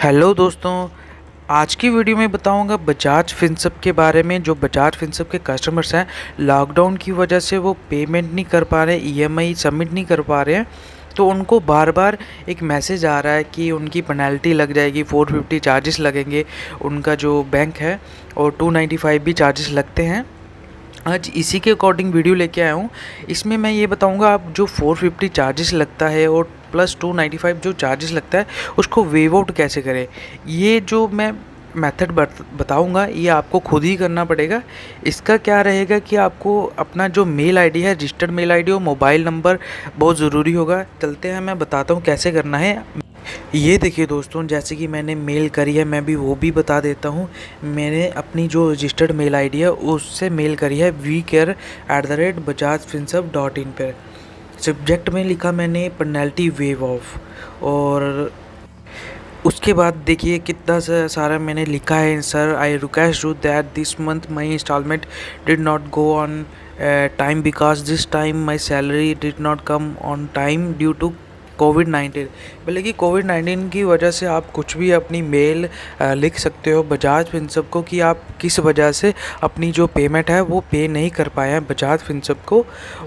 Hello दोस्तों, आज की वीडियो में बताऊँगा बजाज फिनसप के बारे में। जो बजाज फिनसप के कस्टमर्स हैं लॉकडाउन की वजह से वो पेमेंट नहीं कर पा रहे ईएमआई सबमिट नहीं कर पा रहे हैं। तो उनको बार बार एक मैसेज आ रहा है कि उनकी पेनल्टी लग जाएगी 450 चार्जेस लगेंगे। उनका जो बैंक है और 295 भी चार्जेस लगते हैं। आज इसी के अकॉर्डिंग वीडियो लेके आया हूँ। इसमें मैं ये बताऊँगा, आप जो 450 चार्जेस लगता है और प्लस 295 जो चार्जेस लगता है, उसको वेव आउट कैसे करें? ये जो मैं मेथड बताऊँगा, ये आपको खुद ही करना पड़ेगा। इसका क्या रहेगा कि आपको अपना जो मेल आईडी है रजिस्टर्ड मेल आईडी और मोबाइल नंबर बहुत ज़रूरी होगा। चलते हैं, मैं बताता हूँ कैसे करना है। ये देखिए दोस्तों, जैसे कि मैंने मेल करी है, मैं भी वो भी बता देता हूँ। मैंने अपनी जो रजिस्टर्ड मेल आईडी है, उससे मेल करी है we care at the rate Bajaj Finserv dot in पर सब्जेक्ट में लिखा मैंने पेनल्टी वेव ऑफ़, और उसके बाद देखिए कितना सारा मैंने लिखा है, sir I request you that this month my instalment did not go on time because this time my salary did not come on time due to covid nineteen. बोले कि कोविड नाइन्टीन की वजह से आप कुछ भी अपनी मेल लिख सकते हो, बजाज फिनसब को कि आप किस वजह से अपनी जो पेमेंट है वो पे नहीं कर पाए हैं बजाज फिनसब को,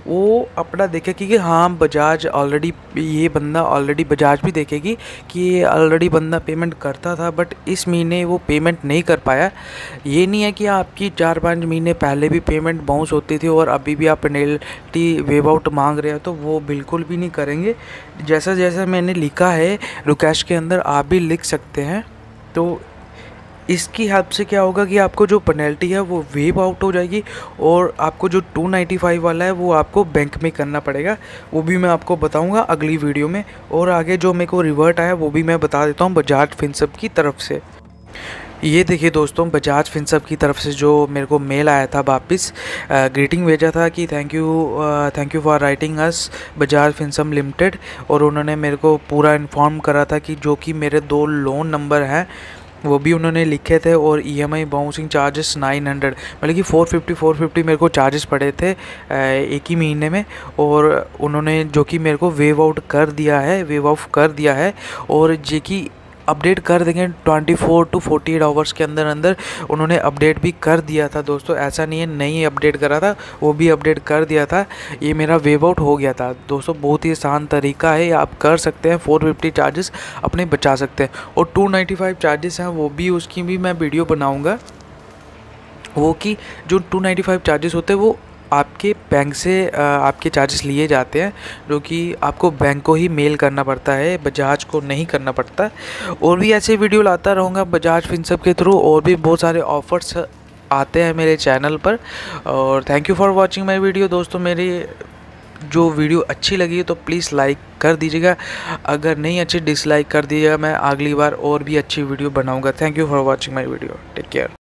वो अपना देखेगी कि हाँ बजाज ऑलरेडी ये बंदा ऑलरेडी बजाज भी देखेगी कि ये ऑलरेडी बंदा पेमेंट करता था बट इस महीने वो पेमेंट नहीं कर पाया। ये नहीं है कि आपकी चार पाँच महीने पहले भी पेमेंट बाउंस होती थी और अभी भी आप पेनल्टी वेव आउट मांग रहे हो तो वो बिल्कुल भी नहीं करेंगे। जैसे जैसा जैसा मैंने लिखा है रुकैश के अंदर आप भी लिख सकते हैं। तो इसकी हेल्प से क्या होगा कि आपको जो पेनल्टी है वो वेव आउट हो जाएगी और आपको जो 295 वाला है वो आपको बैंक में करना पड़ेगा। वो भी मैं आपको बताऊँगा अगली वीडियो में और आगे जो मेरे को रिवर्ट आया वो भी मैं बता देता हूँ बजाज फिनसअप की तरफ़ से। ये देखिए दोस्तों, बजाज फिनसब की तरफ़ से जो मेरे को मेल आया था वापस ग्रीटिंग भेजा था कि thank you thank you for writing us Bajaj Finserv limited और उन्होंने मेरे को पूरा इन्फॉर्म करा था कि जो कि मेरे दो लोन नंबर हैं, वो भी उन्होंने लिखे थे और E M I bouncing charges nine hundred मतलब कि फ़ोर फिफ्टी फ़ोर फिफ्टी मेरे को चार्जेस पड़े थे एक ही महीने में और उन्होंने जो कि मेरे को वेव आउट कर दिया है वेव ऑफ़ कर दिया है और जो कि अपडेट कर देंगे 24 टू 48 आवर्स के अंदर अंदर। उन्होंने अपडेट भी कर दिया था दोस्तों, ऐसा नहीं है, नहीं अपडेट करा था, वो भी अपडेट कर दिया था। ये मेरा वेव आउट हो गया था। दोस्तों, बहुत ही आसान तरीका है, आप कर सकते हैं 450 चार्जेस अपने बचा सकते हैं। और 295 चार्जेस हैं, वो भी, उसकी भी मैं वीडियो बनाऊँगा। वो कि जो 295 चार्जेस होते हैं, वो आपके बैंक से आपके चार्जेस लिए जाते हैं, जो कि आपको बैंक को ही मेल करना पड़ता है, बजाज को नहीं करना पड़ता। और भी ऐसे वीडियो लाता रहूँगा बजाज फिनसब के थ्रू और भी बहुत सारे ऑफ़र्स आते हैं मेरे चैनल पर। और thank you for watching my video दोस्तों, मेरी जो वीडियो अच्छी लगी है तो प्लीज़ लाइक कर दीजिएगा। अगर नहीं अच्छी डिसलाइक कर दीजिएगा। मैं अगली बार और भी अच्छी वीडियो बनाऊँगा। Thank you for watching my video take care